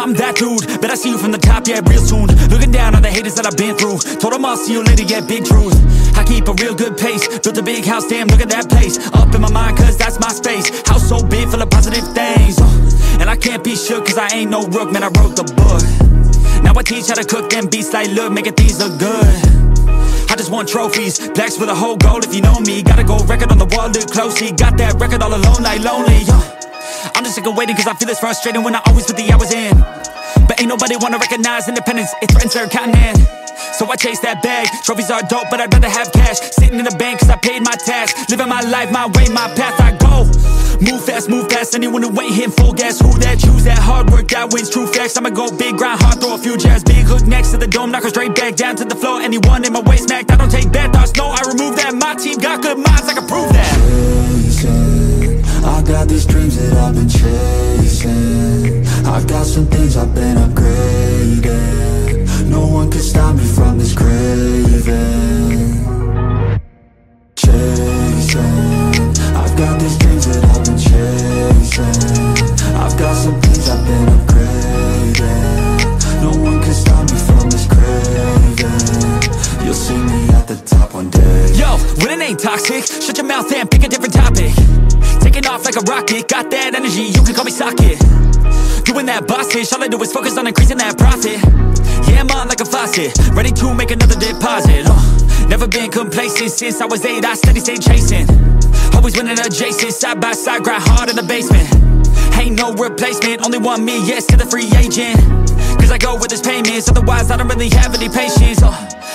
I'm that dude. Bet I see you from the top, yeah, real soon. Looking down on the haters that I've been through. Told them I'll see you later, yeah, big truth. I keep a real good pace. Built a big house, damn, look at that place. Up in my mind, cause that's my space. House so big, full of positive things. Uh, And I can't be shook, cause I ain't no rook, man, I wrote the book. Now I teach how to cook them beats like, look, making these look good. I just want trophies, plaques with a whole goal if you know me. Gotta go record on the wall, look closely. Got that record all alone, like lonely. Uh, I'm just sick of waiting cause I feel it's frustrating when I always put the hours in. But ain't nobody wanna recognize independence, it threatens their continent. So I chase that bag, trophies are dope but I'd rather have cash. Sitting in the bank cause I paid my tax. Living my life, my way, my path, I go. Move fast, move past anyone who ain't hitting full gas. Who that choose that hard work, that wins true facts. I'ma go big, grind hard, throw a few jabs. Big hook next to the dome, knock her straight back Down to the floor, anyone in my way smacked I don't take bad thoughts, no, I remove that. My team got good I've been chasing. I got some things I've been upgrading. No one can stop me from this craving. Chasing. I've got these I've been chasing. I've got some things I've been upgrading. No one can stop me from this craving. You'll see me at the top one day. Yo, when it ain't toxic, shut your mouth and pick a different topic. Like a rocket. Got that energy, you can call me socket. Doing that boss ish, all I do is focus on increasing that profit. Yeah, I'm on like a faucet Ready to make another deposit. Uh, Never been complacent since I was eight I steady stay chasing. Always winning adjacent Side by side, grind hard in the basement. Ain't no replacement, only one me, yes, to the free agent. Cause I go with this payments, otherwise I don't really have any patience. Uh,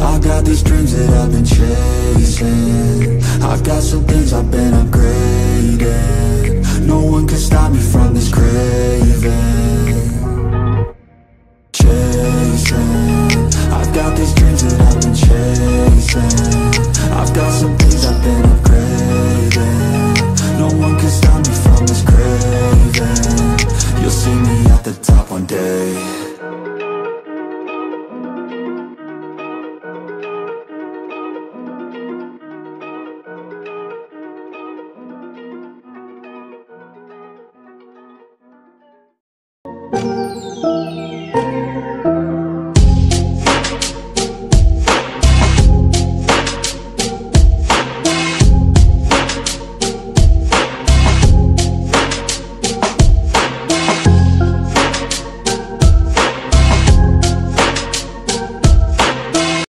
I got these dreams that I've been chasing. I've got some things I've been upgrading. No one can stop me from this craving